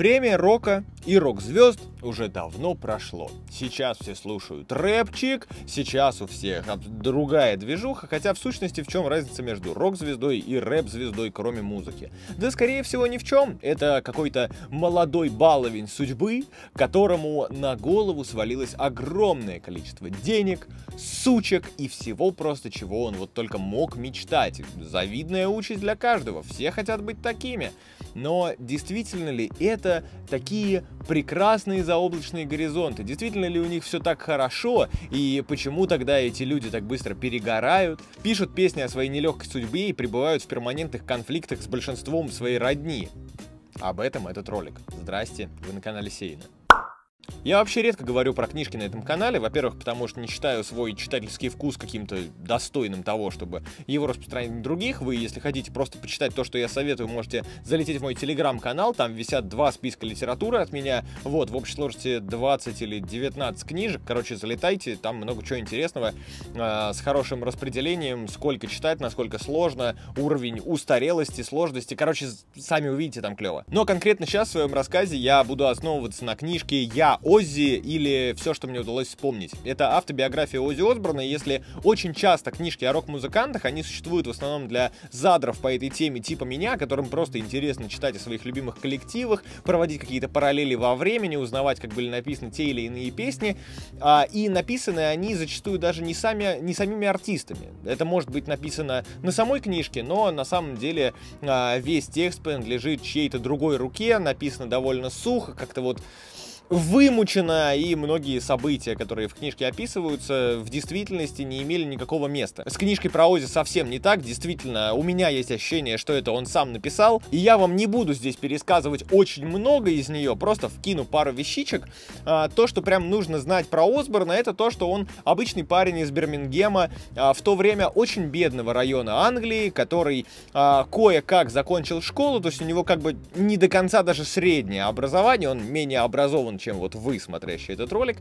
Время рока и рок-звезд уже давно прошло. Сейчас все слушают рэпчик, сейчас у всех другая движуха, хотя в сущности в чем разница между рок-звездой и рэп-звездой, кроме музыки? Да скорее всего ни в чем. Это какой-то молодой баловень судьбы, которому на голову свалилось огромное количество денег, сучек и всего просто чего он вот только мог мечтать. Завидная участь для каждого, все хотят быть такими. Но действительно ли это такие прекрасные заоблачные горизонты? Действительно ли у них все так хорошо? И почему тогда эти люди так быстро перегорают, пишут песни о своей нелегкой судьбе и пребывают в перманентных конфликтах с большинством своей родни? Об этом этот ролик. Здрасте, вы на канале Сейна. Я вообще редко говорю про книжки на этом канале, во-первых, потому что не считаю свой читательский вкус каким-то достойным того, чтобы его распространить на других. Вы, если хотите просто почитать то, что я советую, можете залететь в мой телеграм-канал, там висят два списка литературы от меня, вот, в общей сложности 20 или 19 книжек, короче, залетайте, там много чего интересного, э, с хорошим распределением, сколько читать, насколько сложно, уровень устарелости, сложности, короче, сами увидите, там клево. Но конкретно сейчас в своем рассказе я буду основываться на книжке «Я Оззи или все, что мне удалось вспомнить. Это автобиография Оззи Осборна, если очень часто книжки о рок-музыкантах, они существуют в основном для задров по этой теме типа меня, которым просто интересно читать о своих любимых коллективах, проводить какие-то параллели во времени, узнавать, как были написаны те или иные песни, а, и написаны они зачастую даже не, сами, не самими артистами. Это может быть написано на самой книжке, но на самом деле а, весь текст принадлежит чьей-то другой руке, написано довольно сухо, как-то вот вымучено, и многие события, которые в книжке описываются, в действительности не имели никакого места. С книжкой про Ози совсем не так, действительно, у меня есть ощущение, что это он сам написал, и я вам не буду здесь пересказывать очень много из нее, просто вкину пару вещичек. А, то, что прям нужно знать про Осборна, это то, что он обычный парень из Бирмингема, а, в то время очень бедного района Англии, который а, кое-как закончил школу, то есть у него как бы не до конца даже среднее образование, он менее образован, чем вот вы, смотрящий этот ролик.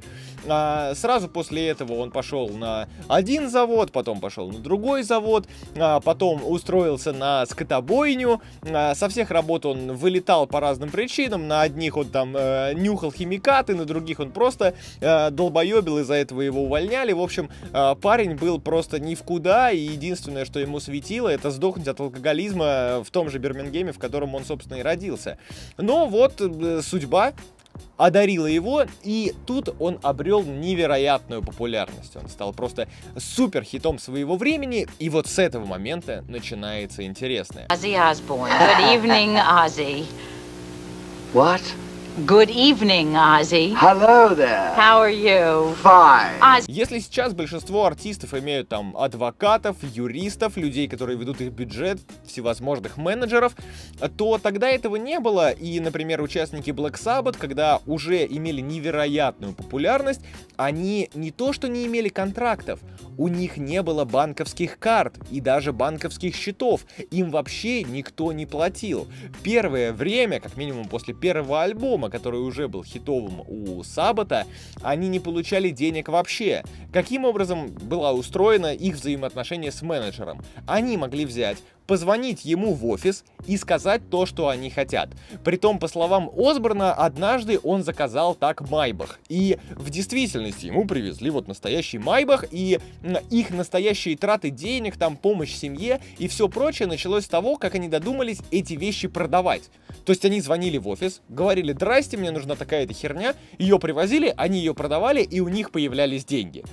А, сразу после этого он пошел на один завод, потом пошел на другой завод, а, потом устроился на скотобойню. А, со всех работ он вылетал по разным причинам. На одних он там а, нюхал химикаты, на других он просто а, долбоебил, из-за этого его увольняли. В общем, а, парень был просто ни в куда, и единственное, что ему светило, это сдохнуть от алкоголизма в том же Бирмингеме, в котором он, собственно, и родился. Но вот э, судьба одарила его, и тут он обрел невероятную популярность. Он стал просто супер хитом своего времени, и вот с этого момента начинается интересное. Ozzy Osbourne. Good evening, Ozzy. What? Good evening, Ozzy. Hello there. How are you? Fine. Ozzy. Если сейчас большинство артистов имеют там адвокатов, юристов, людей, которые ведут их бюджет, всевозможных менеджеров, то тогда этого не было. И, например, участники Black Sabbath, когда уже имели невероятную популярность, они не то что не имели контрактов, у них не было банковских карт и даже банковских счетов. Им вообще никто не платил. Первое время, как минимум после первого альбома, который уже был хитовым у Сабата, они не получали денег вообще. Каким образом была устроена их взаимоотношение с менеджером? Они могли взять позвонить ему в офис и сказать то, что они хотят. Притом, по словам Осборна, однажды он заказал так Майбах. И в действительности ему привезли вот настоящий Майбах, и их настоящие траты денег, там помощь семье и все прочее началось с того, как они додумались эти вещи продавать. То есть они звонили в офис, говорили, здрасте, мне нужна такая-то херня, ее привозили, они ее продавали, и у них появлялись деньги.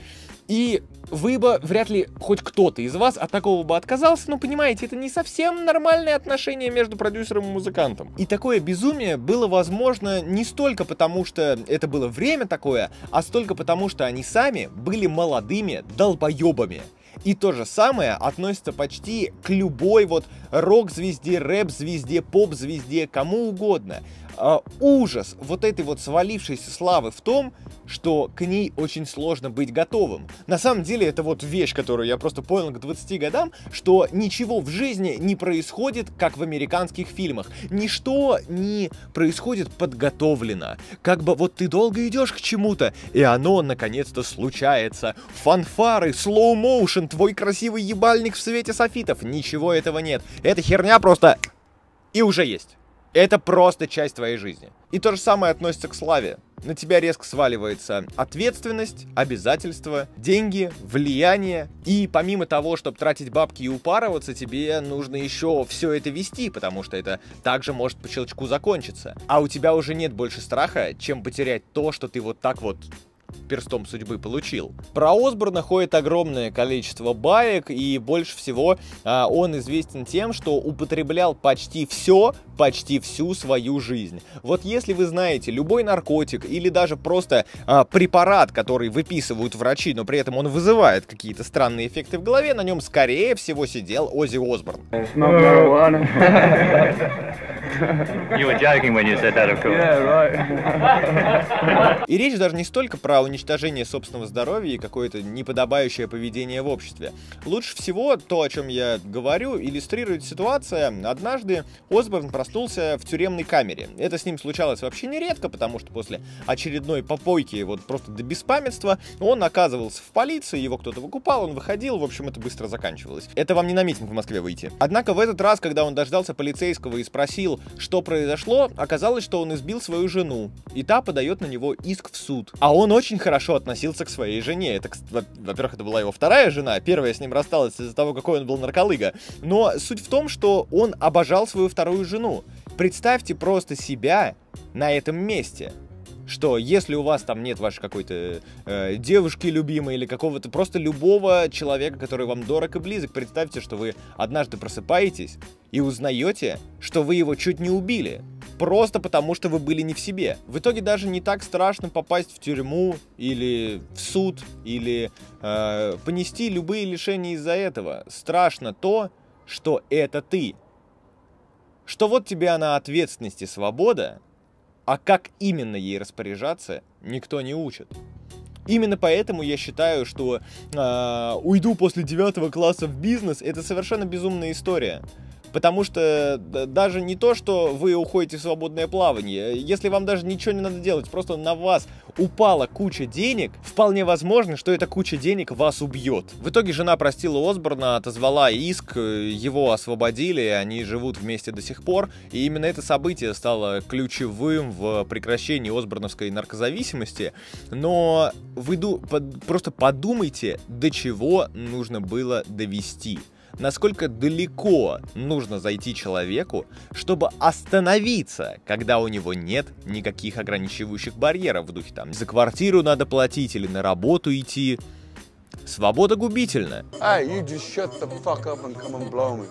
И вы бы, вряд ли хоть кто-то из вас от такого бы отказался, но понимаете, это не совсем нормальное отношение между продюсером и музыкантом. И такое безумие было возможно не столько потому, что это было время такое, а столько потому, что они сами были молодыми долбоебами. И то же самое относится почти к любой вот рок-звезде, рэп-звезде, поп-звезде, кому угодно. А, ужас вот этой вот свалившейся славы в том, что к ней очень сложно быть готовым. На самом деле это вот вещь, которую я просто понял к 20 годам, что ничего в жизни не происходит, как в американских фильмах. Ничто не происходит подготовлено. Как бы вот ты долго идешь к чему-то, и оно наконец-то случается. Фанфары, слоу-моушен, твой красивый ебальник в свете софитов. Ничего этого нет. Эта херня просто... И уже есть. Это просто часть твоей жизни. И то же самое относится к славе. На тебя резко сваливается ответственность, обязательства, деньги, влияние. И помимо того, чтобы тратить бабки и упарываться, тебе нужно еще все это вести, потому что это также может по щелчку закончиться. А у тебя уже нет больше страха, чем потерять то, что ты вот так вот перстом судьбы получил. Про Осборна ходит огромное количество баек, и больше всего а, он известен тем, что употреблял почти все, почти всю свою жизнь. Вот если вы знаете любой наркотик или даже просто а, препарат, который выписывают врачи, но при этом он вызывает какие-то странные эффекты в голове, на нем скорее всего сидел Оззи Осборн. You were joking when you said that, of course. И речь даже не столько про уничтожение собственного здоровья и какое-то неподобающее поведение в обществе. Лучше всего то, о чем я говорю, иллюстрирует ситуация. Однажды Осборн проснулся в тюремной камере. Это с ним случалось вообще нередко, потому что после очередной попойки, вот просто до беспамятства, он оказывался в полиции, его кто-то выкупал, он выходил, в общем, это быстро заканчивалось. Это вам не на митинг в Москве выйти. Однако в этот раз, когда он дождался полицейского и спросил, что произошло, оказалось, что он избил свою жену, и та подает на него иск в суд. А он очень хорошо относился к своей жене. Это, во-первых, это была его вторая жена, первая с ним рассталась из-за того, какой он был нарколыга. Но суть в том, что он обожал свою вторую жену. Представьте просто себя на этом месте что если у вас там нет вашей какой-то э, девушки любимой или какого-то просто любого человека, который вам дорог и близок, представьте, что вы однажды просыпаетесь и узнаете, что вы его чуть не убили. Просто потому, что вы были не в себе. В итоге даже не так страшно попасть в тюрьму или в суд, или э, понести любые лишения из-за этого. Страшно то, что это ты. Что вот тебе она ответственность и свобода, а как именно ей распоряжаться, никто не учит. Именно поэтому я считаю, что э, уйду после девятого класса в бизнес это совершенно безумная история. Потому что даже не то, что вы уходите в свободное плавание, если вам даже ничего не надо делать, просто на вас упала куча денег, вполне возможно, что эта куча денег вас убьет. В итоге жена простила Осборна, отозвала иск, его освободили, они живут вместе до сих пор, и именно это событие стало ключевым в прекращении Осборновской наркозависимости. Но вы просто подумайте, до чего нужно было довести насколько далеко нужно зайти человеку, чтобы остановиться, когда у него нет никаких ограничивающих барьеров в духе там за квартиру надо платить или на работу идти. Свобода губительна.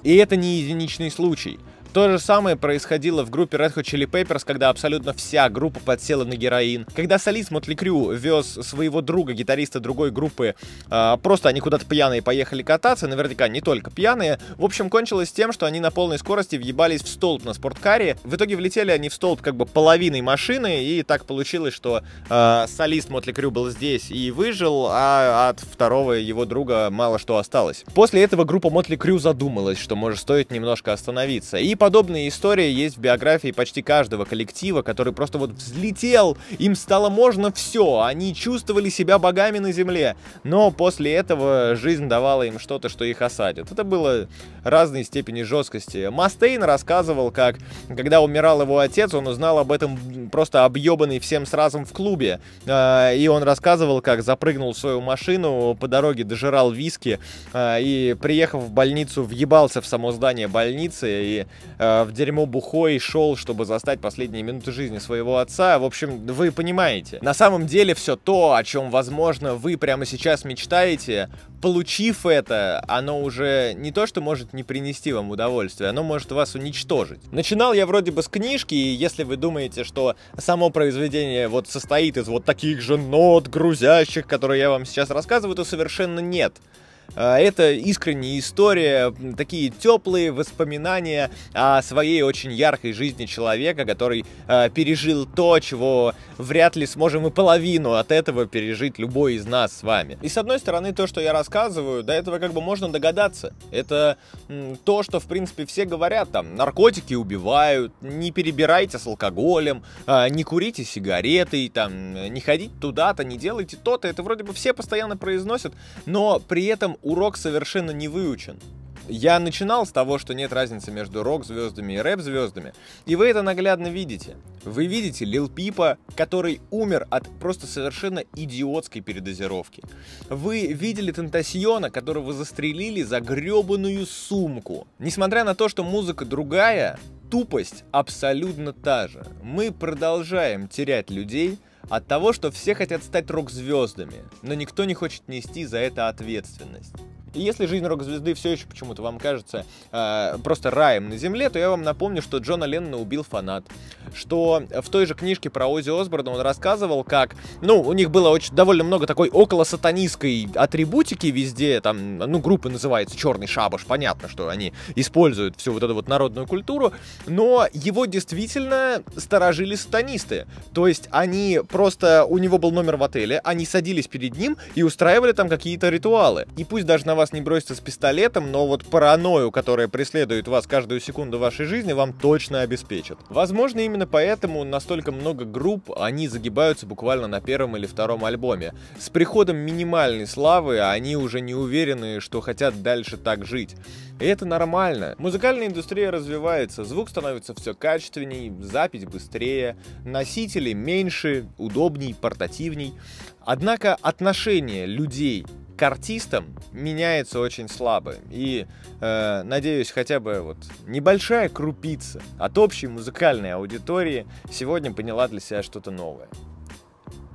И это не единичный случай. То же самое происходило в группе Red Hot Chili Peppers, когда абсолютно вся группа подсела на героин. Когда солист Мотли Крю вез своего друга, гитариста другой группы, э, просто они куда-то пьяные поехали кататься, наверняка не только пьяные. В общем, кончилось тем, что они на полной скорости въебались в столб на спорткаре. В итоге влетели они в столб как бы половиной машины, и так получилось, что э, солист Мотли Крю был здесь и выжил, а от второго его друга мало что осталось. После этого группа Мотли Крю задумалась, что может стоит немножко остановиться. И подобные истории есть в биографии почти каждого коллектива, который просто вот взлетел, им стало можно все, они чувствовали себя богами на земле, но после этого жизнь давала им что-то, что их осадит. Это было разной степени жесткости. Мастейн рассказывал, как когда умирал его отец, он узнал об этом просто объебанный всем сразу в клубе, а, и он рассказывал, как запрыгнул в свою машину, по дороге дожирал виски, а, и приехав в больницу, въебался в само здание больницы, и э, в дерьмо бухой шел, чтобы застать последние минуты жизни своего отца. В общем, вы понимаете. На самом деле все то, о чем, возможно, вы прямо сейчас мечтаете, получив это, оно уже не то, что может не принести вам удовольствие, оно может вас уничтожить. Начинал я вроде бы с книжки, и если вы думаете, что само произведение вот состоит из вот таких же нот грузящих, которые я вам сейчас рассказываю, то совершенно нет. А, это искренняя история, такие теплые воспоминания о своей очень яркой жизни человека, который э, пережил то, чего вряд ли сможем и половину от этого пережить любой из нас с вами. И с одной стороны, то, что я рассказываю, до этого как бы можно догадаться. Это то, что, в принципе, все говорят, там, наркотики убивают, не перебирайте с алкоголем, э, не курите сигареты, там, не ходите туда-то, не делайте то-то. Это вроде бы все постоянно произносят, но при этом урок совершенно не выучен. Я начинал с того, что нет разницы между рок-звездами и рэп-звездами, и вы это наглядно видите. Вы видите Лил Пипа, который умер от просто совершенно идиотской передозировки. Вы видели Тентасьона, которого застрелили за гребаную сумку. Несмотря на то, что музыка другая, тупость абсолютно та же. Мы продолжаем терять людей от того, что все хотят стать рок-звездами, но никто не хочет нести за это ответственность. И если жизнь рок-звезды все еще почему-то вам кажется э, просто раем на земле, то я вам напомню, что Джона Леннона убил фанат. Что в той же книжке про Ози Осборна он рассказывал, как, ну, у них было очень довольно много такой около сатанистской атрибутики везде, там, ну, группа называется Черный Шабаш, понятно, что они используют всю вот эту вот народную культуру, но его действительно сторожили сатанисты. То есть они просто, у него был номер в отеле, они садились перед ним и устраивали там какие-то ритуалы. И пусть даже на вас не бросится с пистолетом, но вот паранойю, которая преследует вас каждую секунду вашей жизни, вам точно обеспечат. Возможно, именно поэтому настолько много групп, они загибаются буквально на первом или втором альбоме. С приходом минимальной славы они уже не уверены, что хотят дальше так жить. И это нормально. Музыкальная индустрия развивается, звук становится все качественней, запись быстрее, носители меньше, удобней, портативней. Однако отношение людей к артистам меняется очень слабо. И, э, надеюсь, хотя бы вот небольшая крупица от общей музыкальной аудитории сегодня поняла для себя что-то новое.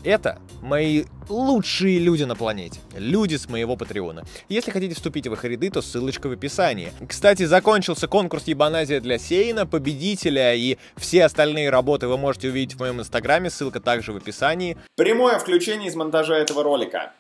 Это мои лучшие люди на планете. Люди с моего патреона. Если хотите вступить в их ряды, то ссылочка в описании. Кстати, закончился конкурс Ебаназия для Сейна, победителя и все остальные работы вы можете увидеть в моем инстаграме, ссылка также в описании. Прямое включение из монтажа этого ролика.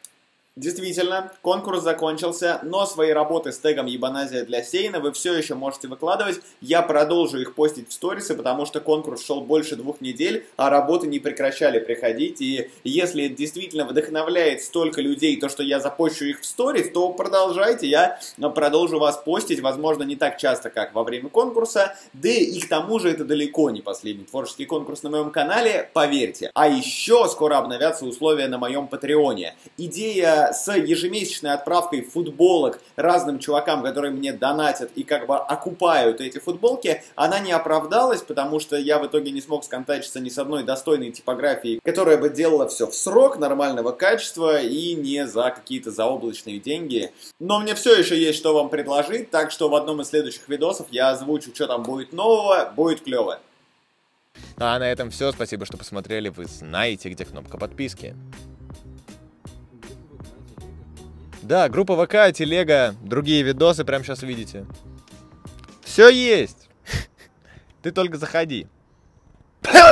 Действительно, конкурс закончился, но свои работы с тегом Ебаназия для Сейна вы все еще можете выкладывать. Я продолжу их постить в сторисы, потому что конкурс шел больше двух недель, а работы не прекращали приходить. И если это действительно вдохновляет столько людей, то, что я запущу их в сторис, то продолжайте, я продолжу вас постить, возможно, не так часто, как во время конкурса. Да и к тому же это далеко не последний творческий конкурс на моем канале, поверьте. А еще скоро обновятся условия на моем патреоне. Идея с ежемесячной отправкой футболок разным чувакам, которые мне донатят и как бы окупают эти футболки, она не оправдалась, потому что я в итоге не смог сконтачиться ни с одной достойной типографией, которая бы делала все в срок, нормального качества и не за какие-то заоблачные деньги. Но мне все еще есть что вам предложить, так что в одном из следующих видосов я озвучу, что там будет нового, будет клево. А на этом все. Спасибо, что посмотрели. Вы знаете, где кнопка подписки. Да, группа ВК, телега, другие видосы прямо сейчас увидите. Все есть. Ты только заходи.